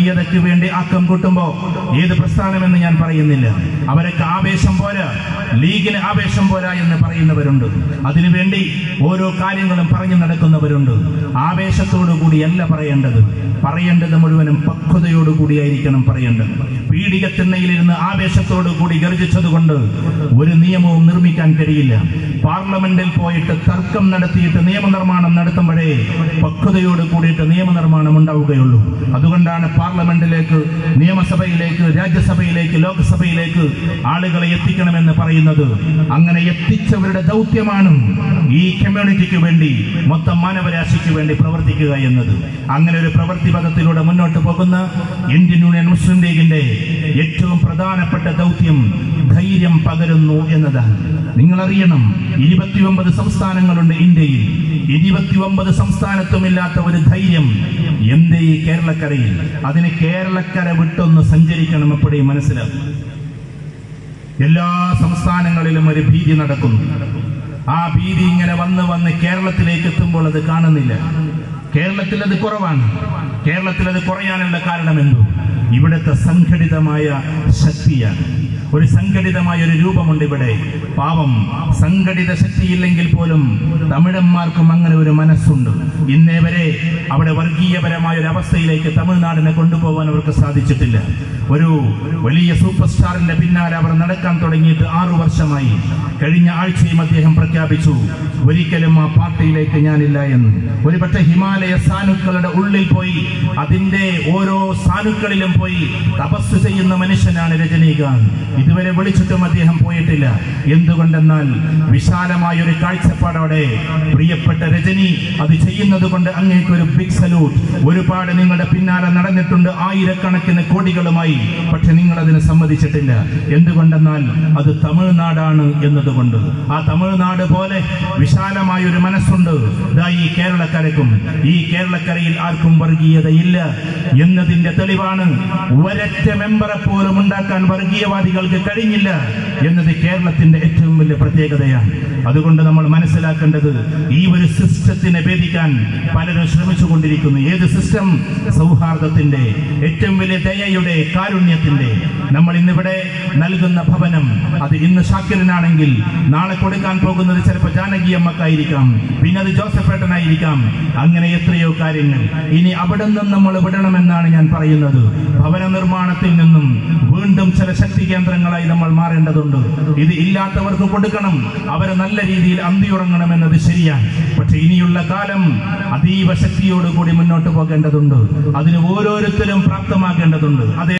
വർഗീയതയ്ക്ക് വേണ്ടി ആക്കം കൂട്ടുമ്പോ ഏത് പ്രസ്ഥാനമെന്ന് ഞാൻ പറയുന്നില്ല. അവരൊക്കെ ആവേശം പോരാ ലീഗിന് ആവേശം പോരാ എന്ന് പറയുന്നവരുണ്ട്. അതിനുവേണ്ടി ഓരോ കാര്യങ്ങളും പറഞ്ഞു നടക്കുന്നവരുണ്ട്. ആവേശത്തോടു കൂടിയല്ല പറയേണ്ടത്. പറയേണ്ടത് മുഴുവനും പക്വതയോടുകൂടിയായിരിക്കണം പറയേണ്ടത് പറയേണ്ടത്. പീഡിക തിണ്ണയിലിരുന്ന് ആവേശത്തോടു കൂടി ഗർജിച്ചതുകൊണ്ട് ഒരു നിയമവും നിർമ്മിക്കാൻ കഴിയില്ല. പാർലമെന്റിൽ പോയിട്ട് തർക്കം നടത്തിയിട്ട് നിയമനിർമ്മാണം നടത്തുമ്പോഴേ പക്വതയോട് കൂടിയിട്ട് നിയമനിർമ്മാണം ഉണ്ടാവുകയുള്ളൂ. അതുകൊണ്ടാണ് പാർലമെന്റിലേക്ക് നിയമസഭയിലേക്ക് രാജ്യസഭയിലേക്ക് ലോക്സഭയിലേക്ക് ആളുകളെ എത്തിക്കണമെന്ന് പറയുന്നത്. അങ്ങനെ എത്തിച്ചവരുടെ ദൗത്യമാണ് ഈ കമ്മ്യൂണിറ്റിക്ക് വേണ്ടി മൊത്തം മാനവരാശിക്ക് വേണ്ടി പ്രവർത്തിക്കുക എന്നത്. അങ്ങനെ ഒരു പ്രവൃത്തി പദത്തിലൂടെ മുന്നോട്ട് പോകുന്ന ഇന്ത്യൻ യൂണിയൻ മുസ്ലിം ലീഗിന്റെ ഏറ്റവും പ്രധാനപ്പെട്ട ദൗത്യം ധൈര്യം പകരുന്നു എന്നതാണ്. നിങ്ങൾ അറിയണം ഇരുപത്തിയൊമ്പത് സംസ്ഥാനങ്ങളുണ്ട് ഇന്ത്യയിൽ. ഇരുപത്തിയൊമ്പത് സംസ്ഥാനത്തുമില്ലാത്ത ഒരു ധൈര്യം എന്തേ ഈ കേരളക്കരയിൽ? അതിന് കേരളക്കര വിട്ടൊന്ന് സഞ്ചരിക്കണം എപ്പോഴും മനസ്സിലാക്കും എല്ലാ സംസ്ഥാനങ്ങളിലും ഒരു ഭീതി നടക്കുന്നു. ആ ഭീതി ഇങ്ങനെ വന്ന് വന്ന് കേരളത്തിലേക്ക് എത്തുമ്പോൾ അത് കാണുന്നില്ല. കേരളത്തിൽ അത് കുറവാണ്. കേരളത്തിൽ അത് കുറയാനുള്ള കാരണം എന്തോ? ഇവിടുത്തെ സംഘടിതമായ ശക്തിയാണ്. ഒരു സംഘടിതമായ ഒരു രൂപമുണ്ട് ഇവിടെ. പാവം സംഘടിത ശക്തിയില്ലെങ്കിൽ പോലും തമിഴന്മാർക്കും അങ്ങനെ ഒരു മനസ്സുണ്ട്. ഇന്നേ വരെ അവിടെ വർഗീയപരമായ ഒരു അവസ്ഥയിലേക്ക് തമിഴ്നാടിനെ കൊണ്ടുപോകാൻ അവർക്ക് സാധിച്ചിട്ടില്ല. ഒരു വലിയ സൂപ്പർ സ്റ്റാറിന്റെ പിന്നാലെ അവർ നടക്കാൻ തുടങ്ങിയിട്ട് ആറു വർഷമായി. കഴിഞ്ഞ ആഴ്ചയും അദ്ദേഹം പ്രഖ്യാപിച്ചു ഒരിക്കലും ആ പാർട്ടിയിലേക്ക് ഞാനില്ല എന്ന്. ഒരുപക്ഷെ ഹിമാലയ സാനുക്കളുടെ ഉള്ളിൽ പോയി അതിന്റെ ഓരോ സാനുക്കളിലും പോയി തപസ് ചെയ്യുന്ന മനുഷ്യനാണ് രജനീകാന്ത്. ഇതുവരെ വിളിച്ചിട്ടും അദ്ദേഹം പോയിട്ടില്ല. എന്തുകൊണ്ടെന്നാൽ വിശാലമായ ഒരു കാഴ്ചപ്പാടോടെ പ്രിയപ്പെട്ട രജനി അത് ചെയ്യുന്നത് കൊണ്ട് അങ്ങേക്ക് ഒരു ബിഗ് സല്യൂട്ട് ഒരുപാട് നിങ്ങളുടെ പിന്നാലെ നടന്നിട്ടുണ്ട്. ആയിരക്കണക്കിന് കോടികളുമായി. പക്ഷെ നിങ്ങൾ അതിന് സമ്മതിച്ചിട്ടില്ല. എന്തുകൊണ്ടെന്നാൽ അത് തമിഴ്നാടാണ് എന്നതുകൊണ്ട്. ആ തമിഴ്നാട് പോലെ വിശാലമായ ഒരു മനസ്സുണ്ട് ഈ കേരളക്കരക്കും ഈ കേരളക്കരയിൽ ആർക്കും വർഗീയതയില്ല എന്നതിന്റെ തെളിവാണ്. ഒരറ്റ മെമ്പറെ പോലും ഉണ്ടാക്കാൻ വർഗീയവാദികൾക്ക് കഴിഞ്ഞില്ല എന്നത് കേരളത്തിന്റെ ഏറ്റവും വലിയ പ്രത്യേകതയാണ്. അതുകൊണ്ട് നമ്മൾ മനസ്സിലാക്കേണ്ടത് ഈ ഒരു സിസ്റ്റത്തിനെ ഭേദിക്കാൻ പലരും ശ്രമിച്ചുകൊണ്ടിരിക്കുന്നു. ഏത് സിസ്റ്റം? സൗഹാർദ്ദത്തിന്റെ ഏറ്റവും വലിയ ദയയുടെ കാരുണ്യത്തിന്റെ നമ്മൾ ഇന്നിവിടെ നൽകുന്ന ഭവനം അത് ഇന്ന് ഷാക്കിറിനാണെങ്കിൽ നാളെ കൊടുക്കാൻ പോകുന്നത് ചിലപ്പോൾ ജാനകി അമ്മക്കായിരിക്കാം പിന്നെ അത് ജോസഫ് ഏട്ടനായിരിക്കാം. അങ്ങനെ എത്രയോ കാര്യങ്ങൾ. ഇനി അവിടെ നിന്നും നമ്മൾ വിടണമെന്നാണ് ഞാൻ പറയുന്നത്. ഭവന നിർമ്മാണത്തിൽ നിന്നും വീണ്ടും ചില ശക്തി കേന്ദ്രങ്ങളായി നമ്മൾ മാറേണ്ടതുണ്ട്. ഇത് ഇല്ലാത്തവർക്ക് കൊടുക്കണം. അവരെ നല്ല രീതിയിൽ അന്തിയുറങ്ങണം എന്നത് ശരിയാണ്. പക്ഷെ ഇനിയുള്ള കാലം അതീവ ശക്തിയോടുകൂടി മുന്നോട്ട് പോകേണ്ടതുണ്ട്. അതിന് ഓരോരുത്തരും പ്രാപ്തമാക്കേണ്ടതുണ്ട് അതേ